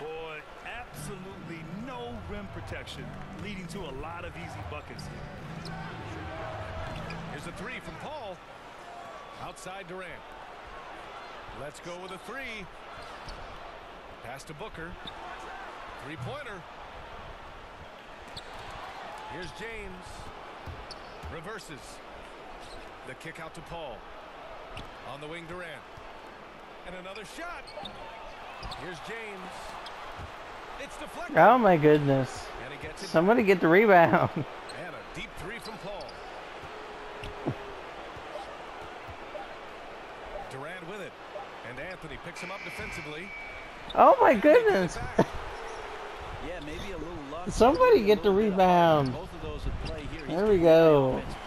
Boy, absolutely no rim protection, leading to a lot of easy buckets here. Here's a three from Paul. Outside Durant. Let's go with a three. Pass to Booker. Three-pointer. Here's James. Reverses. The kick out to Paul. On the wing, Durant. And another shot. Here's James. It's deflected. Oh my goodness. And he gets it. Somebody get the rebound. And a deep three from Paul. Durant with it. And Anthony picks him up defensively. Oh my And they get it goodness. Yeah, maybe a little luck. Somebody get the little bit of offense. rebound. Both of those play here. There we go. offensive First